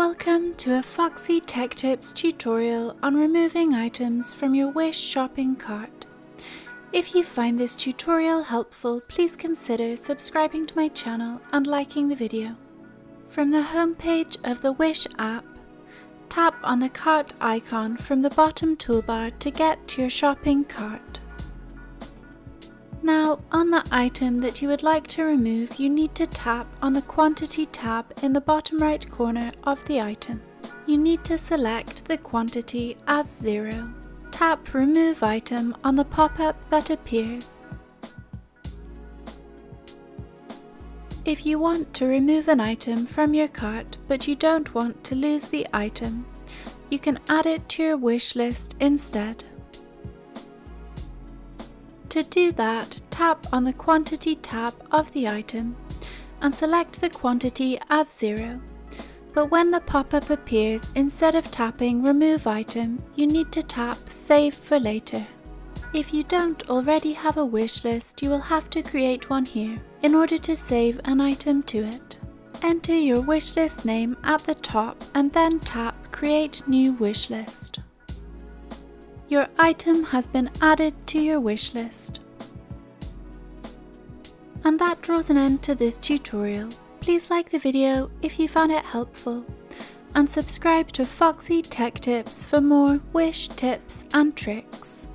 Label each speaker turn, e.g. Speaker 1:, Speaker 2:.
Speaker 1: Welcome to a Foxy Tech Tips tutorial on removing items from your Wish shopping cart. If you find this tutorial helpful, please consider subscribing to my channel and liking the video. From the homepage of the Wish app, tap on the cart icon from the bottom toolbar to get to your shopping cart. Now, on the item that you would like to remove, you need to tap on the quantity tab in the bottom right corner of the item. You need to select the quantity as zero. Tap remove item on the pop-up that appears. If you want to remove an item from your cart but you don't want to lose the item, you can add it to your wish list instead. To do that, tap on the quantity tab of the item and select the quantity as zero. But when the pop-up appears, instead of tapping remove item, you need to tap save for later. If you don't already have a wish list, you will have to create one here in order to save an item to it. Enter your wish list name at the top and then tap create new wish list your item has been added to your wish list. And that draws an end to this tutorial. Please like the video if you found it helpful and subscribe to Foxy Tech Tips for more wish tips and tricks.